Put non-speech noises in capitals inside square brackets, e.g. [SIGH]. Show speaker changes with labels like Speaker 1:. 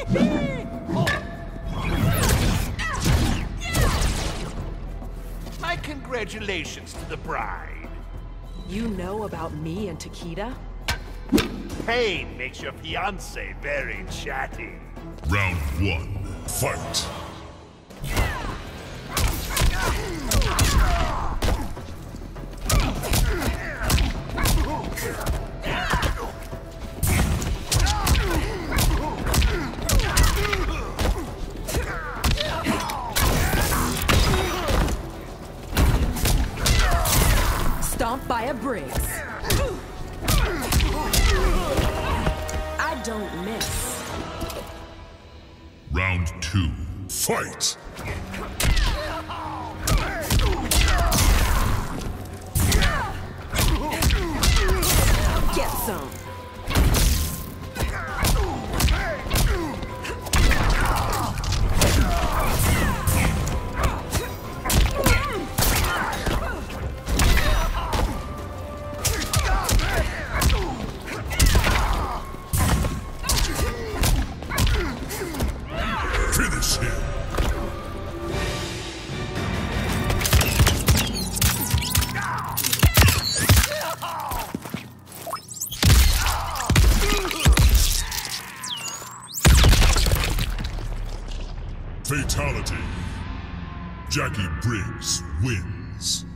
Speaker 1: [LAUGHS] My congratulations to the bride.
Speaker 2: You know about me and Takeda?
Speaker 1: Pain makes your fiance very chatty.
Speaker 3: Round one, fight.
Speaker 2: Stomp by a Briggs. I don't miss.
Speaker 3: Round two, fight. Him. Fatality. Jacqui Briggs wins.